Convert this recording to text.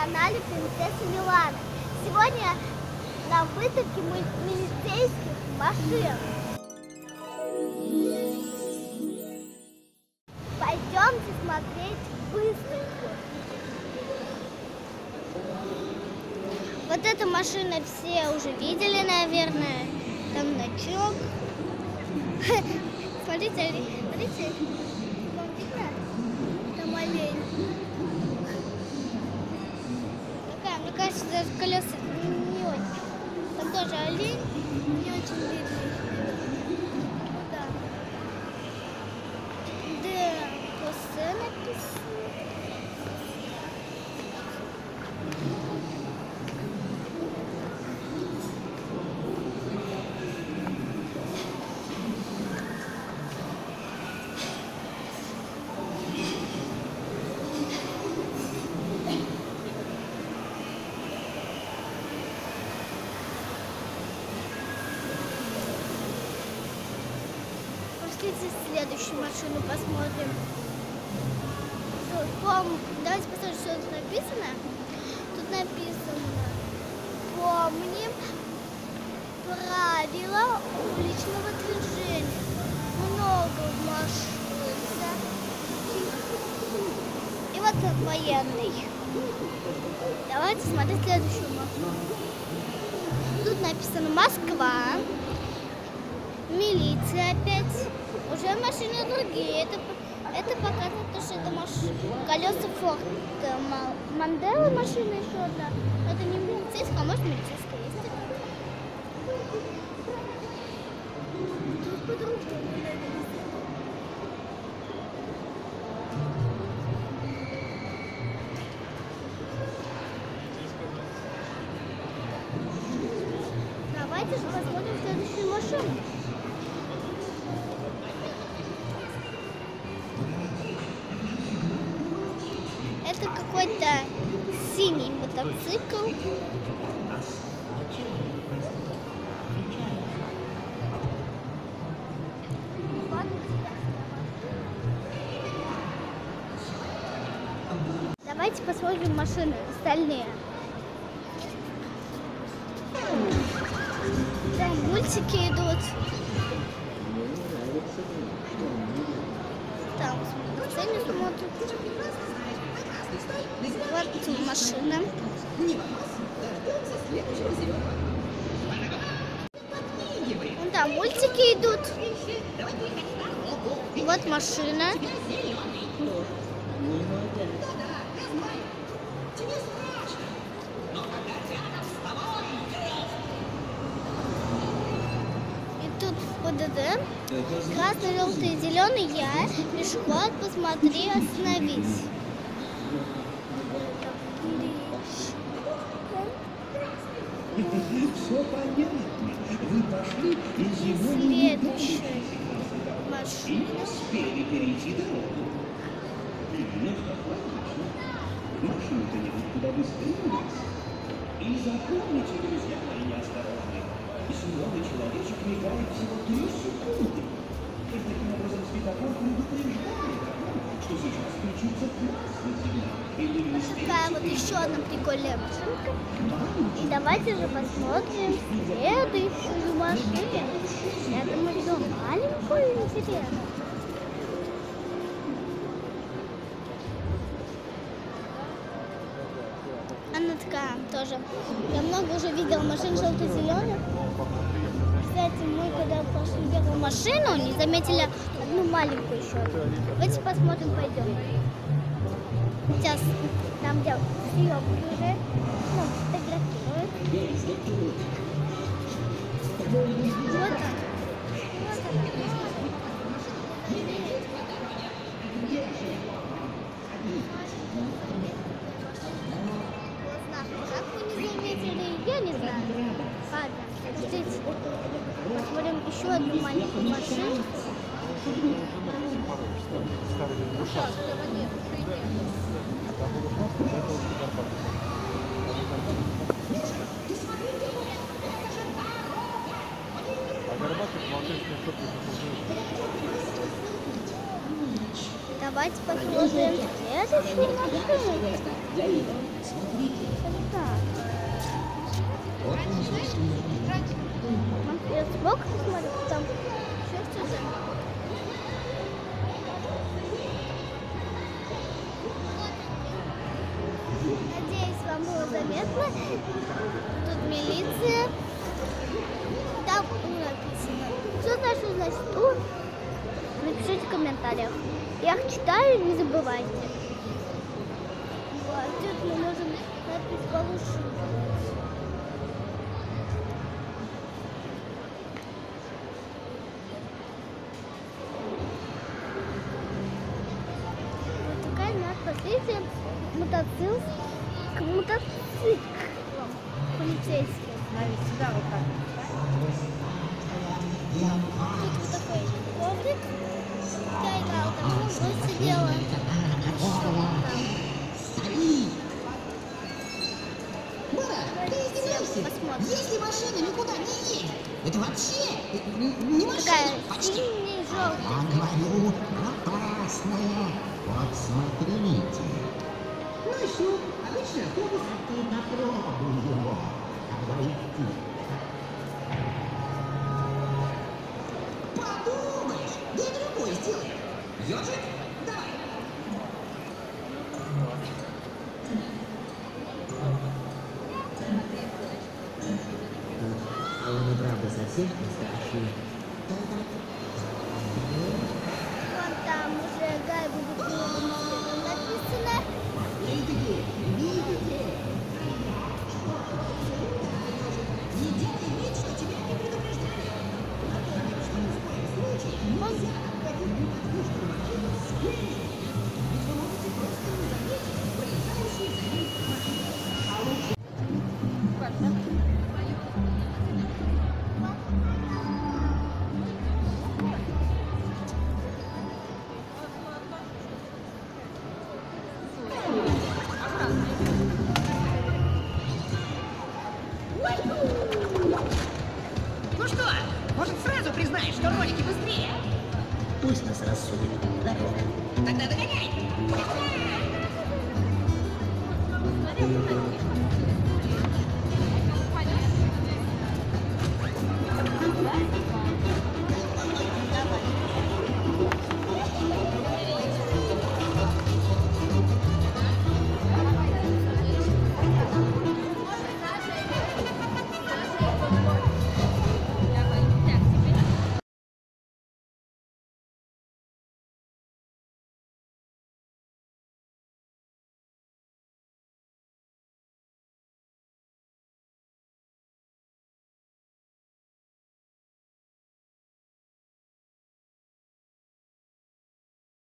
канале Принцесса Милана. Сегодня на выставке ми- милицейских машин. Пойдемте смотреть выставку. Вот эту машину все уже видели, наверное. Там значок. Смотрите, смотрите. Видно? Там олень. Кажется, даже колеса не очень. Там тоже олень, не очень видный. Ну да. Да, после написано. Пошлите следующую машину посмотрим. Давайте посмотрим, что тут написано. Тут написано Помним правила уличного движения. Много машин. да. И вот военный. Давайте смотреть следующую машину. Тут написано Москва. Милиция опять. Уже машины другие. Это, это показывает то, что это маш... колеса Форд. Мандела машина еще одна. Это не милицейская, а может милицейская есть. Давайте же посмотрим следующую машину. Мотоцикл. Давайте посмотрим машины остальные. Там мультики идут. Там сцены смотрят. Вот тут машина. Вон там мультики идут. Вот машина. И тут ПДД. Красный, желтый, зеленый я. Пешеход, посмотри, остановись. Все понятно. Вы пошли и сегодня Следующая машина. успели перейти дорогу. Ну, отлично. Машины-то едут куда быстрее нас. И запомните, друзья мои неосторожные, зеленый человечек мигает всего три секунды. И таким образом светофор предупреждает, не Такая вот еще одна прикольная машинка. И давайте же посмотрим следующую машину. Я думаю, что маленькую интересно. Она такая тоже. Я много уже видела машин желто-зеленых. Кстати, мы когда пошли в машину, не заметили одну маленькую еще. Давайте посмотрим, пойдем. Сейчас там делают съемки уже. Ну, фотографируют. Вот. Как вы не заметили? Я не знаю. Ладно, подождите. Посмотрим еще одну маленькую машину. Давайте посмотрим я решил машину. Это так. Я сбоку посмотрю, там еще Вам было заметно. Тут милиция. Там написано. Что значит, значит, тут? Напишите в комментариях. Я читаю, не забывайте. Вот, тут мы можем надпись получше. Вот такая надпись. Видите, мотоцикл к мотоциклам полицейским. сюда вот так. Тут вот такой коврик. Я играла там, ну, вот сидела. Еще там. Давайте посмотрим. Если машина никуда не едет, это вообще не не машина, Такая почти. синяя, желтая. Я говорю, опасная. Вот смотрите. Что? Обычный автобус. Ты попробуй его обойти. Подумаешь, да и другой сделай. Ежик, давай. Он и правда совсем не страшный. será sua.